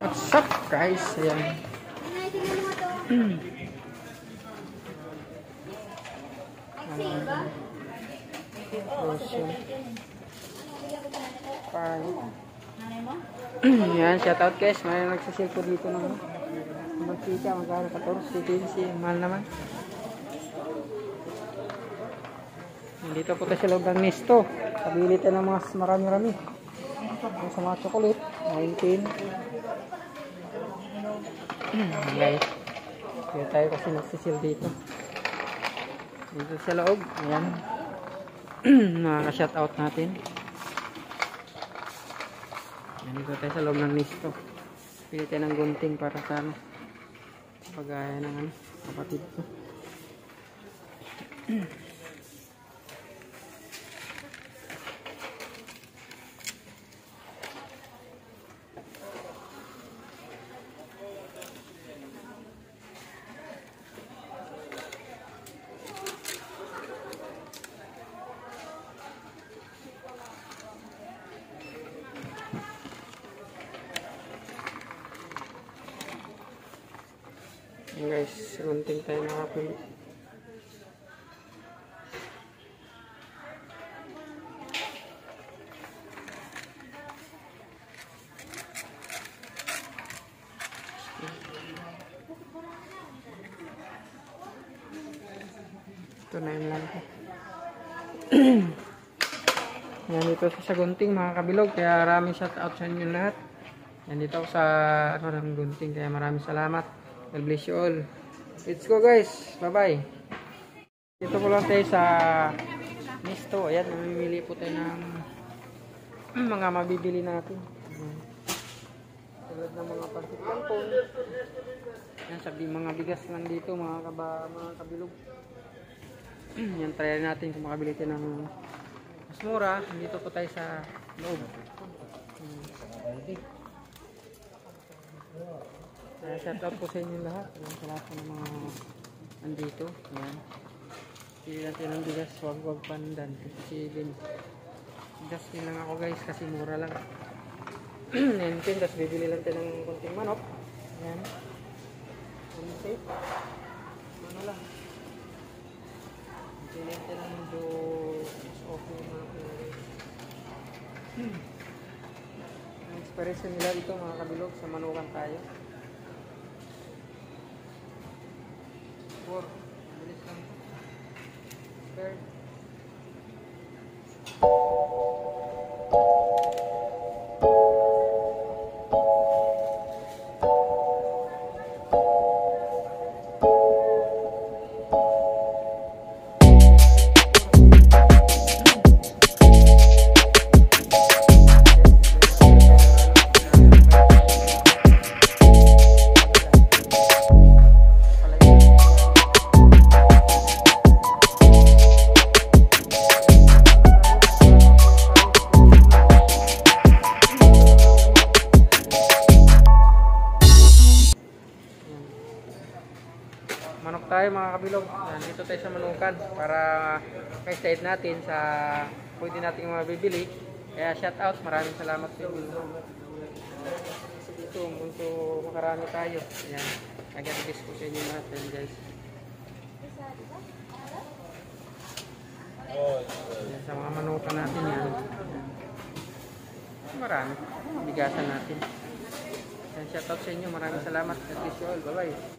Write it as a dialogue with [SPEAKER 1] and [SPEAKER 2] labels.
[SPEAKER 1] What's up guys? Ayan. Lotion. Pan. Yan, shout out guys. May nagsisil po dito ng magkita, magkano 14, 15, mahal naman. Dito po tayo sa loob ng Nisto. Kabili tayo ng mga marami-rami. Sa mga chocolate, 19. Guys. Kaya tayo kasi nagsisil dito. Dito sa loob. Ayan. Nakaka-shout natin. Ayan, dito tayo sa loob ng Nisto. Pili tayo ng gunting para sa ano. Pagaya ng ano, kapatid ko. Ayan guys, gunting tayo nakapili. Ito na yun lang. Yan dito sa sa gunting mga kabilog. Kaya maraming shout out sa inyo lahat. Yan dito sa ano ng gunting. Kaya maraming salamat. God bless you all. Let's go guys. Bye bye. Dito po lang tayo sa Misto. Ayan, mamimili po tayo ng mga mabibili natin. Tulad ng mga pansit kampong. Yan, sabi mga bigas lang dito, mga kaba, mga kabilog. Yan, try natin kung makabili tayo ng mas mura. Dito po tayo sa loob. Hmm. Kaya shout out po sa inyo lahat. Ayan, lahat ng mga nandito. Ayan. Pili natin ng bigas, wag wag pandan. Kasi din, bigas lang ako guys kasi mura lang. 19, tapos bibili lang tayo ng konting manok. Ayan. Ano safe? Ano lang. Bibili natin ng medyo mas okay yung mga pinag Ang expiration nila dito mga kabilog sa manukan tayo. work. Third. Manok tayo mga kabilog. Yan, dito tayo sa manukan para kay state natin sa pwede nating mabibili. Kaya shout out, maraming salamat sa inyo. Dito, mundo makarami tayo. Ayan, nag-advise ko sa inyo yan guys. Ayan, sa mga manukan natin yan. Marami. Bigasan natin. Yan, shout out sa inyo. Maraming salamat. Bless you all. Bye-bye.